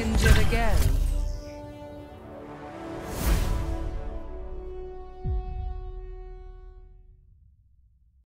Injured again.